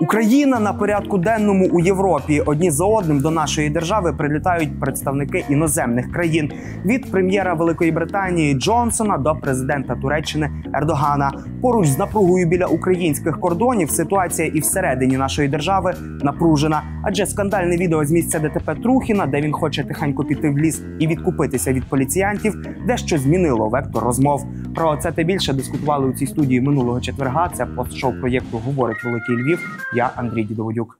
Україна на порядку денному у Європі. Одні за одним до нашої держави прилітають представники іноземних країн від прем'єра Великої Британії Джонсона до президента Туреччини Ердогана. Поруч з напругою біля українських кордонів ситуація і всередині нашої держави напружена. Адже скандальне відео з місця ДТП Трухіна, де він хоче тихенько піти в ліс і відкупитися від поліціянтів, дещо змінило вектор розмов. Про це та більше дискутували у цій студії минулого четверга. Це постшоу проєкту говорить Великий Львів. Я Андрій Дідоводюк.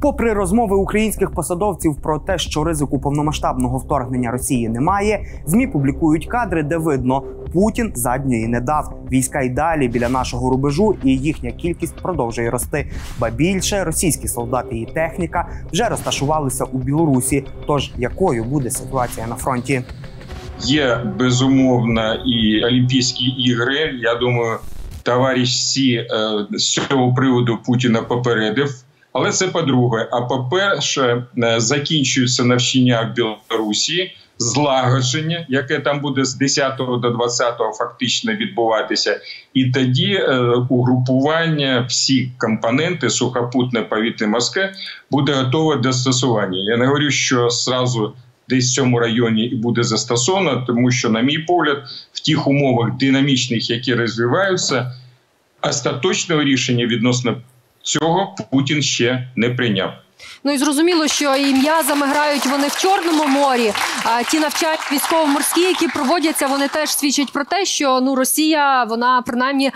Попри розмови українських посадовців про те, що ризику повномасштабного вторгнення Росії немає, змі публікують кадри, де видно, Путін задньої не дав. Війська й далі біля нашого рубежу, і їхня кількість продовжує рости. Ба більше російські солдати і техніка вже розташувалися у Білорусі. Тож якою буде ситуація на фронті? Є безумовно і Олімпійські ігри. Я думаю, товариш Сі е, з цього приводу Путіна попередив. Але це по-друге. А по-перше, е, закінчується навчання в Білорусі, злагодження, яке там буде з 10 до 20 фактично відбуватися, і тоді е, угрупування всі компоненти сухопутне повітря морське буде готове до стосування. Я не говорю, що зразу десь в цьому районі і буде застосовано, тому що, на мій погляд, в тих умовах динамічних, які розвиваються, остаточного рішення відносно цього Путін ще не прийняв. Ну і зрозуміло, що і м'язами грають вони в Чорному морі. А ті навчання військово-морські, які проводяться, вони теж свідчать про те, що ну Росія вона принаймні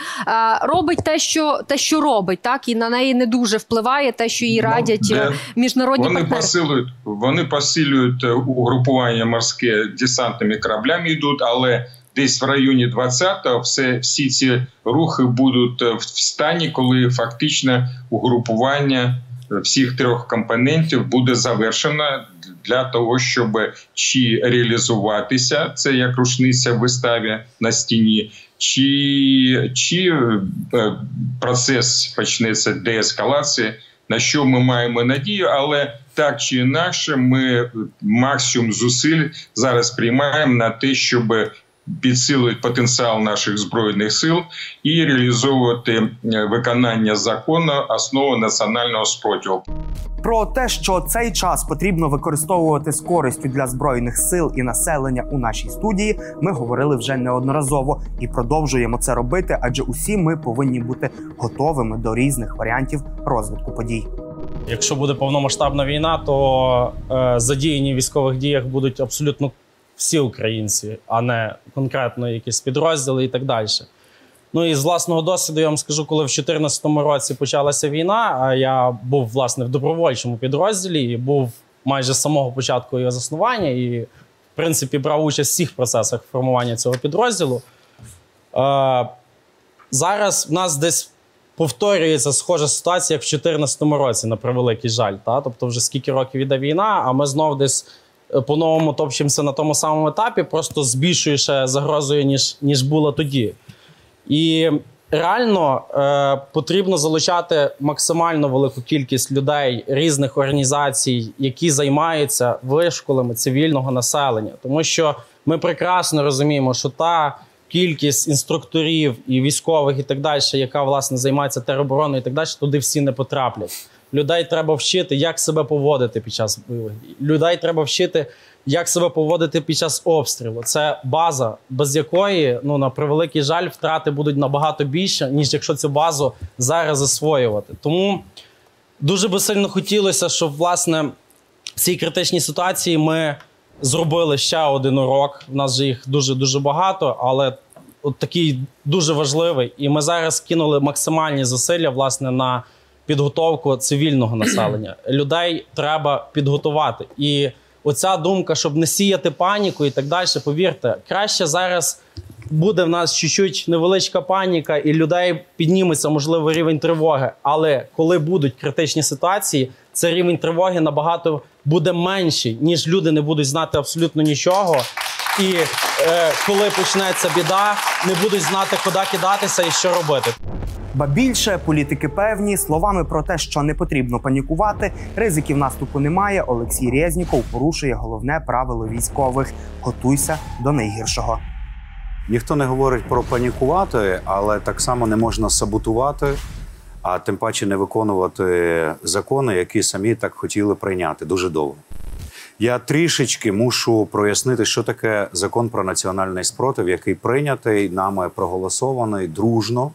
робить те, що те, що робить, так і на неї не дуже впливає те, що їй ну, радять ну, міжнародні вони партнери. посилюють. Вони посилюють е, угрупування морське десантними кораблями йдуть, але десь в районі 20-го все всі ці рухи будуть е, в стані, коли фактично угрупування е, всіх трьох компонентів буде завершено для того, щоб чи реалізуватися це як рушниця в виставі на стіні, чи чи е, процес почнеться деескалації, на що ми маємо надію, але так чи інакше, ми максимум зусиль зараз приймаємо на те, щоб підсилують потенціал наших збройних сил і реалізовувати е, виконання закону основи національного спротиву. Про те, що цей час потрібно використовувати з користю для збройних сил і населення у нашій студії, ми говорили вже неодноразово і продовжуємо це робити, адже усі ми повинні бути готовими до різних варіантів розвитку подій. Якщо буде повномасштабна війна, то е, задіяні в військових діях будуть абсолютно всі українці, а не конкретно якісь підрозділи і так далі. Ну і з власного досвіду я вам скажу, коли в 2014 році почалася війна, а я був власне в добровольчому підрозділі і був майже з самого початку його заснування, і, в принципі, брав участь в всіх процесах формування цього підрозділу. Е, Зараз в нас десь повторюється схожа ситуація, як в 2014 році, на превеликий жаль. Та? Тобто, вже скільки років іде війна, а ми знов десь. Е, по-новому топчемося на тому самому етапі, просто з більшою загрозою, ніж ніж було тоді. І реально е, потрібно залучати максимально велику кількість людей різних організацій, які займаються вишколами цивільного населення, тому що ми прекрасно розуміємо, що та кількість інструкторів і військових, і так далі, яка власне займається теробороною, і так далі, туди всі не потраплять. Людей треба вчити, як себе поводити під час бойових. Людей треба вчити, як себе поводити під час обстрілу. Це база, без якої, ну на превеликий жаль, втрати будуть набагато більше, ніж якщо цю базу зараз засвоювати. Тому дуже би сильно хотілося, щоб власне в цій критичній ситуації ми зробили ще один урок. У нас же їх дуже дуже багато, але от такий дуже важливий. І ми зараз кинули максимальні зусилля власне на підготовку цивільного населення. Людей треба підготувати. І оця думка, щоб не сіяти паніку і так далі, повірте, краще зараз. Буде в нас чуть-чуть невеличка паніка, і людей підніметься можливо рівень тривоги. Але коли будуть критичні ситуації, це рівень тривоги набагато буде менший, ніж люди не будуть знати абсолютно нічого. І е, коли почнеться біда, не будуть знати, куди кидатися і що робити. Ба більше політики певні словами про те, що не потрібно панікувати, ризиків наступу немає. Олексій Резніков порушує головне правило військових: готуйся до найгіршого. Ніхто не говорить про панікувати, але так само не можна саботувати, а тим паче не виконувати закони, які самі так хотіли прийняти дуже довго. Я трішечки мушу прояснити, що таке закон про національний спротив, який прийнятий нами проголосований дружно.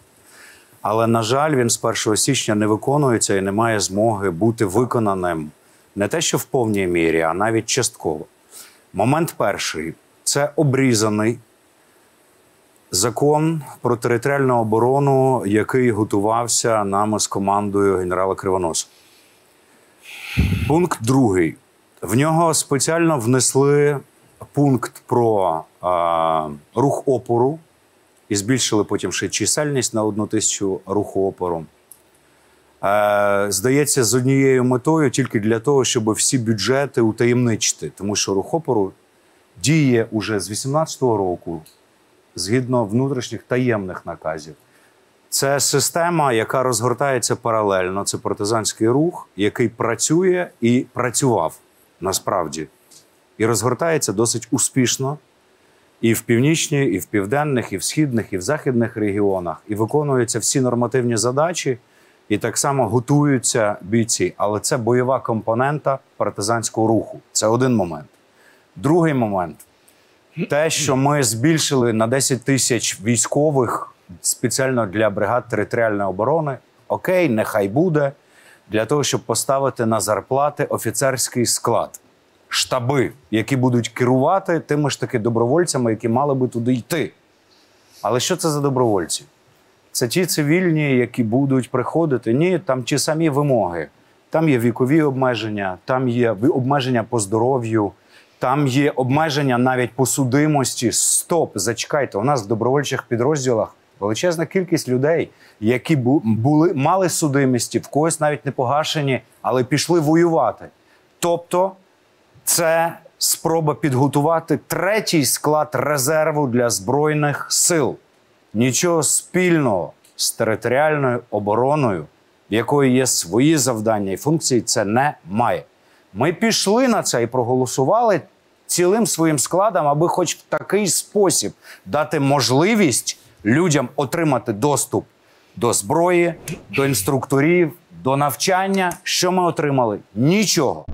Але, на жаль, він з 1 січня не виконується і не має змоги бути виконаним не те, що в повній мірі, а навіть частково. Момент перший це обрізаний закон про територіальну оборону, який готувався нами з командою генерала Кривоноса. Пункт другий. В нього спеціально внесли пункт про а, рух опору і збільшили потім ще чисельність на одну тисячу руху опору. Е, здається, з однією метою тільки для того, щоб всі бюджети утаємничити, тому що рух опору діє уже з 18-го року згідно внутрішніх таємних наказів. Це система, яка розгортається паралельно. Це партизанський рух, який працює і працював насправді, і розгортається досить успішно і в північній, і в південних, і в східних, і в західних регіонах, і виконуються всі нормативні задачі, і так само готуються бійці. Але це бойова компонента партизанського руху. Це один момент. Другий момент те, що ми збільшили на 10 тисяч військових спеціально для бригад територіальної оборони. Окей, нехай буде для того, щоб поставити на зарплати офіцерський склад, штаби, які будуть керувати тими ж таки добровольцями, які мали би туди йти. Але що це за добровольці? Це ті цивільні, які будуть приходити. Ні, там ті самі вимоги. Там є вікові обмеження, там є обмеження по здоров'ю, там є обмеження навіть по судимості. Стоп, зачекайте. У нас в добровольчих підрозділах величезна кількість людей, які були мали судимості, в когось навіть не погашені, але пішли воювати. Тобто, це спроба підготувати третій склад резерву для збройних сил. Нічого спільного з територіальною обороною, в якої є свої завдання і функції, це не має. Ми пішли на це і проголосували цілим своїм складом, аби хоч в такий спосіб дати можливість людям отримати доступ до зброї, до інструкторів, до навчання. Що ми отримали? Нічого.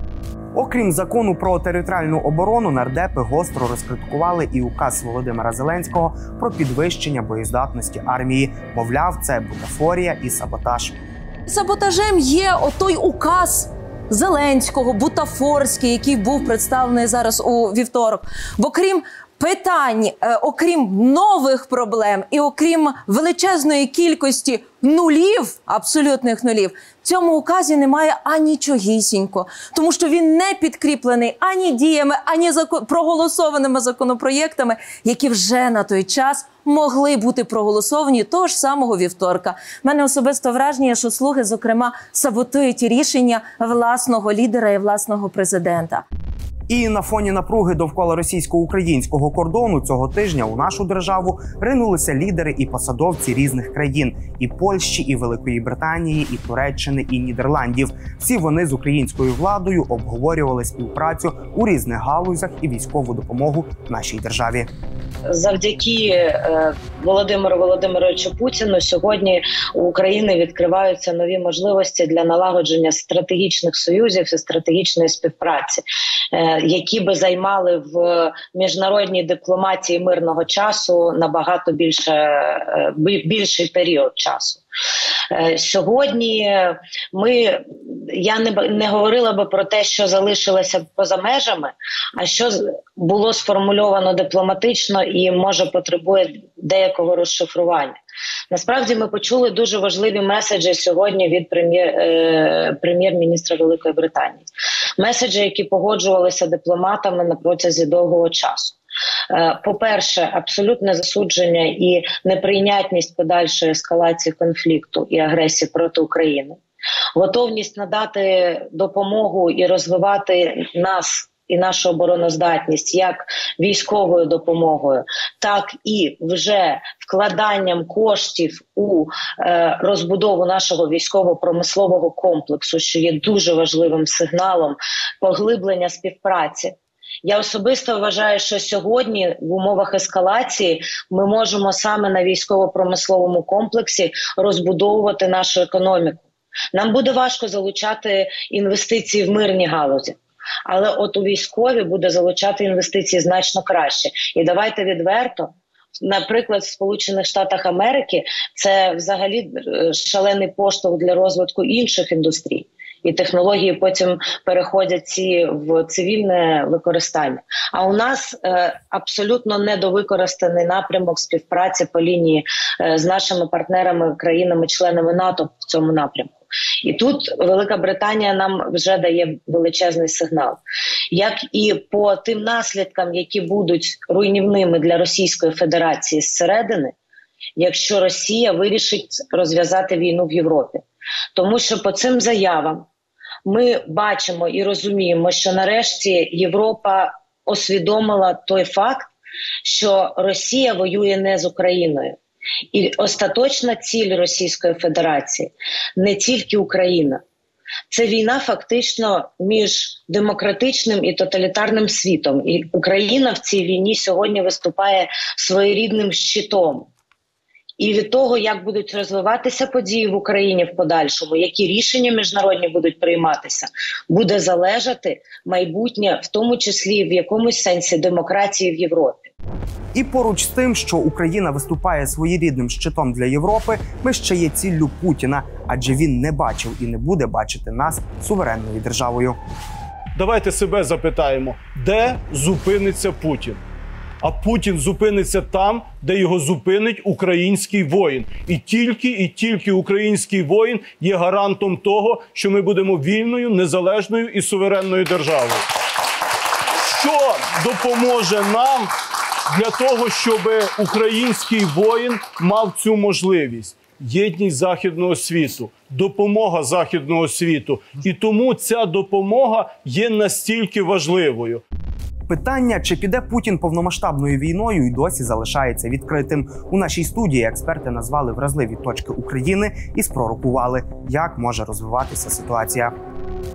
Окрім закону про територіальну оборону, нардепи гостро розкриткували і указ Володимира Зеленського про підвищення боєздатності армії. Мовляв, це бутафорія і саботаж. Саботажем є отой указ Зеленського, бутафорський, який був представлений зараз у вівторок. Бо крім питань, е, окрім нових проблем і окрім величезної кількості нулів, абсолютних нулів, в цьому указі немає анічогісінько, тому що він не підкріплений ані діями, ані зако- проголосованими законопроєктами, які вже на той час могли бути проголосовані того ж самого вівторка. У мене особисто враження, що слуги, зокрема, саботують рішення власного лідера і власного президента. І на фоні напруги довкола російсько-українського кордону цього тижня у нашу державу ринулися лідери і посадовці різних країн: і Польщі, і Великої Британії, і Туреччини, і Нідерландів. Всі вони з українською владою обговорювали співпрацю у різних галузях і військову допомогу нашій державі. завдяки е, Володимиру Володимировичу Путіну сьогодні у України відкриваються нові можливості для налагодження стратегічних союзів і стратегічної співпраці, е, які би займали в міжнародній дипломатії мирного часу набагато більше е, більший період часу. Е, Сьогодні ми я не не говорила би про те, що залишилося поза межами, а що було сформульовано дипломатично і може потребує деякого розшифрування. Насправді ми почули дуже важливі меседжі сьогодні від е, прем'єр-міністра Великої Британії. Меседжі, які погоджувалися дипломатами на протязі довгого часу. Е, По-перше, абсолютне засудження і неприйнятність подальшої ескалації конфлікту і агресії проти України, готовність надати допомогу і розвивати нас. І нашу обороноздатність як військовою допомогою, так і вже вкладанням коштів у е, розбудову нашого військово-промислового комплексу, що є дуже важливим сигналом поглиблення співпраці Я особисто вважаю, що сьогодні в умовах ескалації ми можемо саме на військово-промисловому комплексі розбудовувати нашу економіку. Нам буде важко залучати інвестиції в мирні галузі. Але от у військові буде залучати інвестиції значно краще. І давайте відверто, наприклад, в Сполучених Штатах Америки це взагалі е, шалений поштовх для розвитку інших індустрій. І технології потім переходять ці в цивільне використання. А у нас е, абсолютно недовикористаний напрямок співпраці по лінії е, з нашими партнерами, країнами-членами НАТО в цьому напрямку. І тут Велика Британія нам вже дає величезний сигнал, як і по тим наслідкам, які будуть руйнівними для Російської Федерації зсередини, якщо Росія вирішить розв'язати війну в Європі, тому що по цим заявам ми бачимо і розуміємо, що нарешті Європа освідомила той факт, що Росія воює не з Україною. І остаточна ціль Російської Федерації не тільки Україна, це війна фактично між демократичним і тоталітарним світом. І Україна в цій війні сьогодні виступає своєрідним щитом. І від того, як будуть розвиватися події в Україні в подальшому, які рішення міжнародні будуть прийматися, буде залежати майбутнє, в тому числі в якомусь сенсі демократії в Європі. І поруч з тим, що Україна виступає своєрідним щитом для Європи, ми ще є ціллю Путіна, адже він не бачив і не буде бачити нас суверенною державою. Давайте себе запитаємо, де зупиниться Путін? А Путін зупиниться там, де його зупинить український воїн, і тільки і тільки український воїн є гарантом того, що ми будемо вільною, незалежною і суверенною державою. Що допоможе нам для того, щоб український воїн мав цю можливість? Єдність західного світу, допомога західного світу, і тому ця допомога є настільки важливою. Питання, чи піде Путін повномасштабною війною, і досі залишається відкритим. У нашій студії експерти назвали вразливі точки України і спророкували, як може розвиватися ситуація.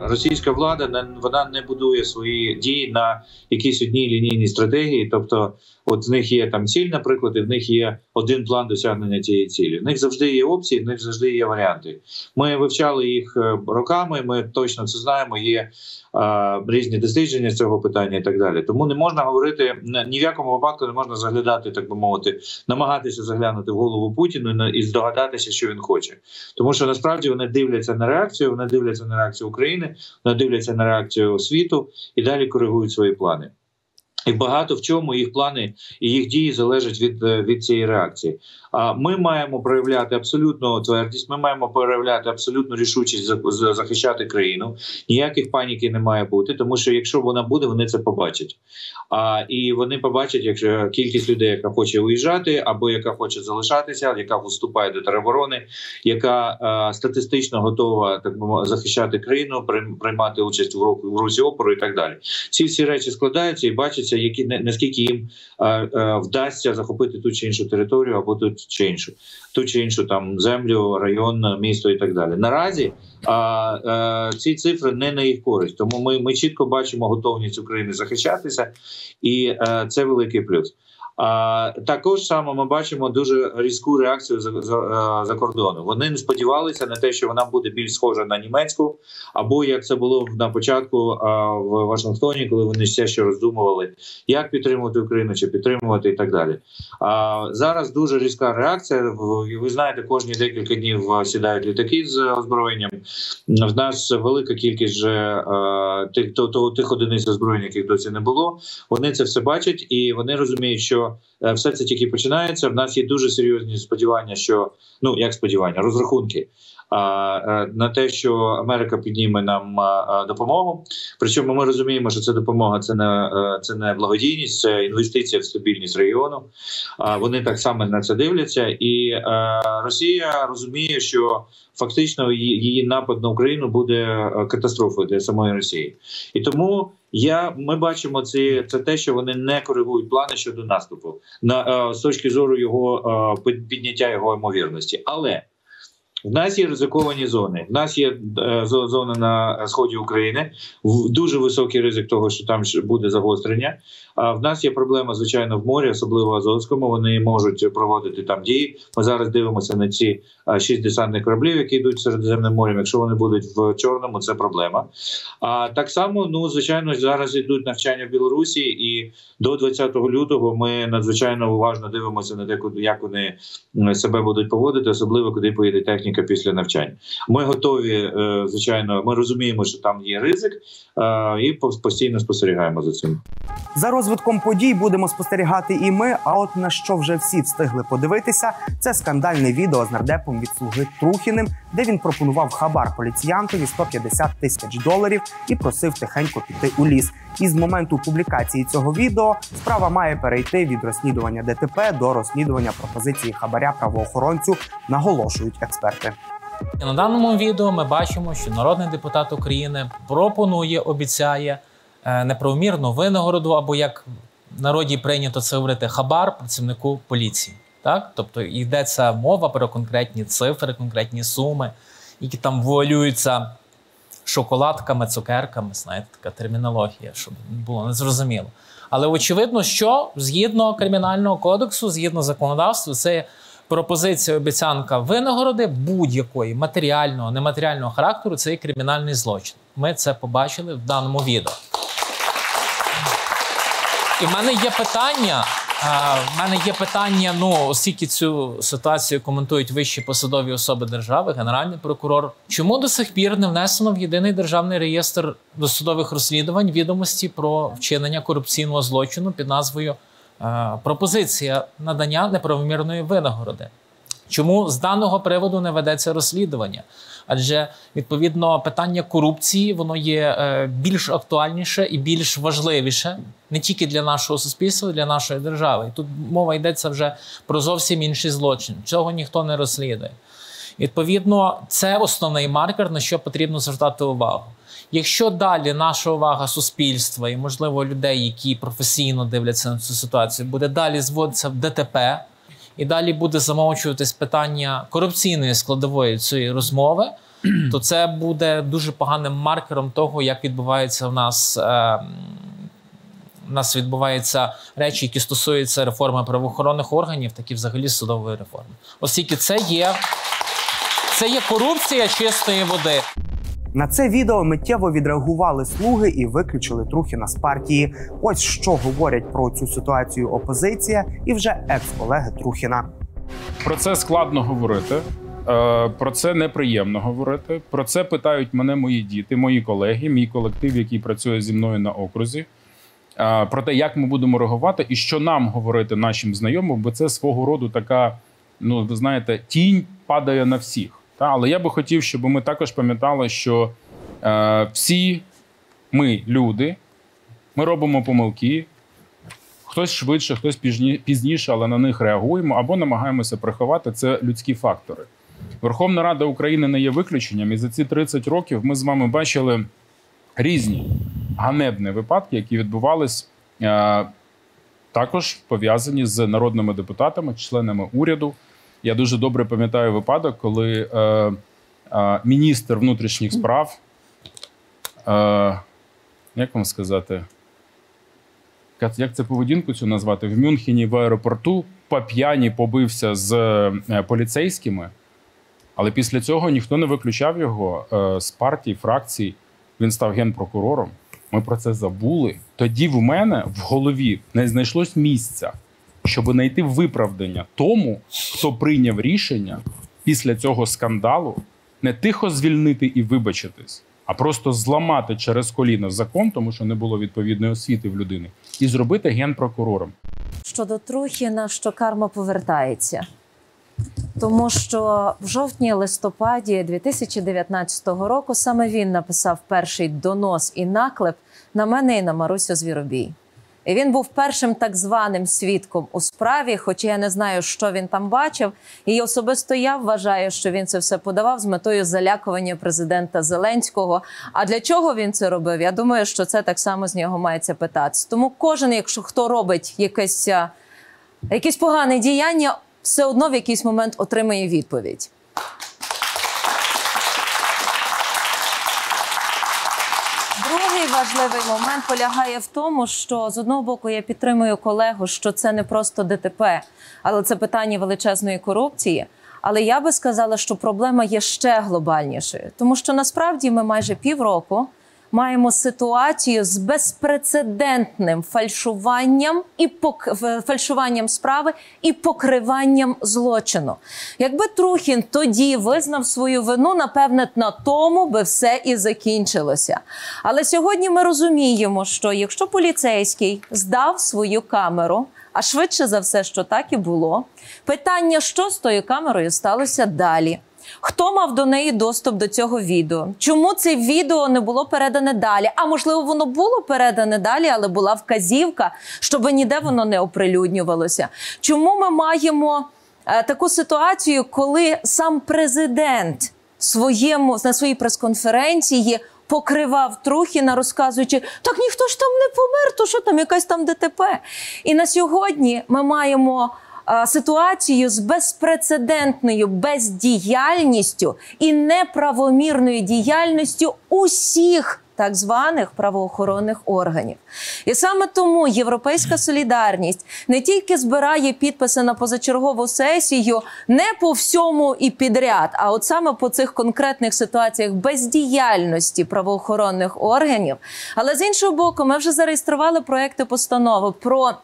Російська влада вона не будує свої дії на якійсь одній лінійній стратегії. Тобто, от в них є там ціль, наприклад, і в них є один план досягнення цієї цілі. В них завжди є опції, в них завжди є варіанти. Ми вивчали їх е, роками. Ми точно це знаємо. Є а, різні дослідження з цього питання і так далі. Тому не можна говорити ні в якому випадку не можна заглядати, так би мовити, намагатися заглянути в голову Путіну і здогадатися, що він хоче, тому що насправді вони дивляться на реакцію, вони дивляться на реакцію України, вони дивляться на реакцію світу і далі коригують свої плани. І багато в чому їх плани і їх дії залежать від від цієї реакції. А ми маємо проявляти абсолютну твердість. Ми маємо проявляти абсолютну рішучість захищати країну. Ніяких паніки не має бути, тому що якщо вона буде, вони це побачать. А і вони побачать, якщо кількість людей, яка хоче уїжджати, або яка хоче залишатися, яка вступає до тероборони, яка а, статистично готова так би захищати країну, приймати участь в руху в русі опору і так далі. Ці всі речі складаються і бачаться, які наскільки їм е, е, вдасться захопити ту чи іншу територію або тут чи іншу, ту чи іншу там землю, район, місто і так далі. Наразі е, ці цифри не на їх користь. Тому ми ми чітко бачимо готовність України захищатися, і а, це великий плюс. А також саме ми бачимо дуже різку реакцію за, за за, кордону. Вони не сподівалися на те, що вона буде більш схожа на німецьку, або як це було на початку а, в Вашингтоні, коли вони все ще роздумували, як підтримувати Україну чи підтримувати, і так далі. А зараз дуже різка реакція. Ви знаєте, кожні декілька днів сідають літаки з озброєнням. В нас велика кількість вже а, тих то, тих одиниць озброєння, яких досі не було. Вони це все бачать і вони розуміють, що. Е, все це тільки починається. В нас є дуже серйозні сподівання, що ну як сподівання, розрахунки а, на те, що Америка підніме нам допомогу. Причому ми розуміємо, що це допомога це не це не благодійність, це інвестиція в стабільність регіону. Вони так само на це дивляться, і Росія розуміє, що фактично її напад на Україну буде катастрофою для самої Росії, і тому. Я ми бачимо це це те, що вони не коригують плани щодо наступу. На з точки зору його підняття його ймовірності, але В нас є ризиковані зони. В нас є е, зо- зона на сході України. Дуже високий ризик того, що там буде загострення. А в нас є проблема, звичайно, в морі, особливо в Азовському. Вони можуть проводити там дії. Ми зараз дивимося на ці а, шість десантних кораблів, які йдуть Середземним морем. Якщо вони будуть в чорному, це проблема. А так само, ну звичайно, зараз йдуть навчання в Білорусі, і до 20 лютого ми надзвичайно уважно дивимося на те, як вони себе будуть поводити, особливо куди поїде техніка після навчань. Ми готові, е, звичайно, ми розуміємо, що там є ризик, е, і постійно спостерігаємо за цим. За розвитком подій будемо спостерігати і ми. А от на що вже всі встигли подивитися, це скандальне відео з нардепом від слуги Трухіним, де він пропонував хабар поліціянтові 150 тисяч доларів і просив тихенько піти у ліс. І з моменту публікації цього відео справа має перейти від розслідування ДТП до розслідування пропозиції хабаря правоохоронцю, наголошують експерти. На даному відео ми бачимо, що народний депутат України пропонує, обіцяє е, неправомірну винагороду, або як в народі прийнято це говорити, хабар працівнику поліції. Так? Тобто йдеться мова про конкретні цифри, конкретні суми, які там вуалюються шоколадками, цукерками, знаєте, така термінологія, щоб було незрозуміло. Але очевидно, що згідно кримінального кодексу, згідно законодавства, це пропозиція обіцянка винагороди будь-якої матеріального, нематеріального характеру це є кримінальний злочин. Ми це побачили в даному відео. І в мене є питання. В мене є питання. Ну, оскільки цю ситуацію коментують вищі посадові особи держави, генеральний прокурор. Чому до сих пір не внесено в єдиний державний реєстр досудових розслідувань відомості про вчинення корупційного злочину під назвою е, пропозиція надання неправомірної винагороди? Чому з даного приводу не ведеться розслідування? Адже відповідно питання корупції воно є е, більш актуальніше і більш важливіше не тільки для нашого суспільства, для нашої держави. І тут мова йдеться вже про зовсім інший злочин. Цього ніхто не розслідує. Відповідно, це основний маркер, на що потрібно звертати увагу. Якщо далі наша увага суспільства і, можливо, людей, які професійно дивляться на цю ситуацію, буде далі зводитися в ДТП, і далі буде замовчуватись питання корупційної складової цієї розмови, то це буде дуже поганим маркером того, як відбувається в нас. Е, у нас відбуваються речі, які стосуються реформи правоохоронних органів, так і взагалі судової реформи. Оскільки це є, це є корупція чистої води. На це відео миттєво відреагували слуги і виключили Трухіна з партії. Ось що говорять про цю ситуацію опозиція і вже екс-колеги Трухіна. Про це складно говорити. е, Про це неприємно говорити. Про це питають мене мої діти, мої колеги, мій колектив, який працює зі мною на окрузі. Е, Про те, як ми будемо реагувати і що нам говорити нашим знайомим, бо це свого роду така, ну ви знаєте, тінь падає на всіх. Та? Але я би хотів, щоб ми також пам'ятали, що е, всі ми люди, ми робимо помилки, Хтось швидше, хтось пізні- пізніше, але на них реагуємо або намагаємося приховати. Це людські фактори. Верховна Рада України не є виключенням, і за ці 30 років ми з вами бачили різні ганебні випадки, які відбувались е, також пов'язані з народними депутатами, членами уряду. Я дуже добре пам'ятаю випадок, коли е, е, міністр внутрішніх справ, е, як вам сказати, як- це поведінку цю назвати? В Мюнхені в аеропорту по п'яні побився з е, поліцейськими, але після цього ніхто не виключав його е, з партії, фракцій. Він став генпрокурором. Ми про це забули. Тоді в мене в голові не знайшлось місця, щоб знайти виправдання тому, хто прийняв рішення після цього скандалу не тихо звільнити і вибачитись, а просто зламати через коліно закон, тому що не було відповідної освіти в людини, і зробити генпрокурором. Щодо Трухіна, що карма повертається. Тому що в жовтні-листопаді 2019 року саме він написав перший донос і наклеп на мене і на Марусю Звіробій. Він був першим так званим свідком у справі, хоча я не знаю, що він там бачив. І особисто я вважаю, що він це все подавав з метою залякування президента Зеленського. А для чого він це робив? Я думаю, що це так само з нього мається питатися. Тому кожен, якщо хто робить якесь, якесь погане діяння, все одно в якийсь момент отримає відповідь. Важливий момент полягає в тому, що з одного боку я підтримую колегу, що це не просто ДТП, але це питання величезної корупції. Але я би сказала, що проблема є ще глобальнішою, тому що насправді ми майже півроку маємо ситуацію з безпрецедентним фальшуванням і пок... фальшуванням справи і покриванням злочину. Якби Трухін тоді визнав свою вину, напевне, на тому би все і закінчилося. Але сьогодні ми розуміємо, що якщо поліцейський здав свою камеру, а швидше за все, що так і було, питання, що з тою камерою сталося далі. Хто мав до неї доступ до цього відео? Чому це відео не було передане далі? А можливо, воно було передане далі, але була вказівка, щоб ніде воно не оприлюднювалося. Чому ми маємо е, таку ситуацію, коли сам президент своєму на своїй прес-конференції покривав Трухіна, розказуючи, так ніхто ж там не помер, то що там якась там ДТП. І на сьогодні ми маємо ситуацію з безпрецедентною бездіяльністю і неправомірною діяльністю усіх. Так званих правоохоронних органів, і саме тому Європейська солідарність не тільки збирає підписи на позачергову сесію не по всьому і підряд, а от саме по цих конкретних ситуаціях бездіяльності правоохоронних органів. Але з іншого боку, ми вже зареєстрували проекти постанови про е,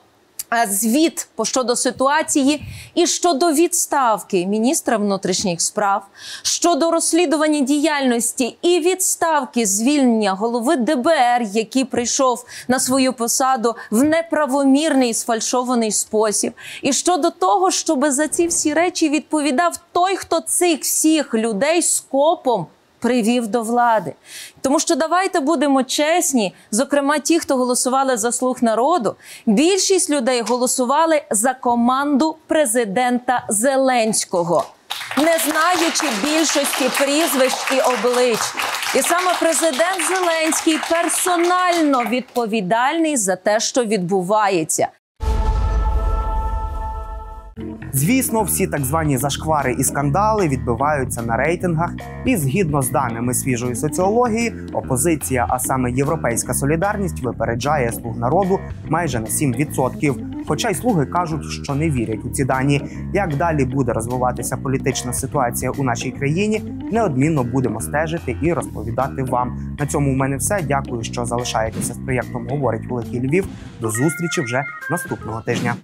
звіт щодо ситуації і щодо відставки міністра внутрішніх справ, щодо розслідування діяльності і відставки звільнення голови ДБР, який прийшов на свою посаду в неправомірний сфальшований спосіб, і щодо того, щоб за ці всі речі відповідав той, хто цих всіх людей скопом привів до влади. Тому що давайте будемо чесні, зокрема, ті, хто голосували за слуг народу, більшість людей голосували за команду президента Зеленського. Не знаючи більшості прізвищ і облич, і саме президент Зеленський персонально відповідальний за те, що відбувається. Звісно, всі так звані зашквари і скандали відбиваються на рейтингах, і згідно з даними свіжої соціології, опозиція, а саме Європейська солідарність, випереджає слуг народу майже на 7%. Хоча й слуги кажуть, що не вірять у ці дані. Як далі буде розвиватися політична ситуація у нашій країні, неодмінно будемо стежити і розповідати вам. На цьому у мене все. Дякую, що залишаєтеся з проєктом Говорить Великий Львів. До зустрічі вже наступного тижня.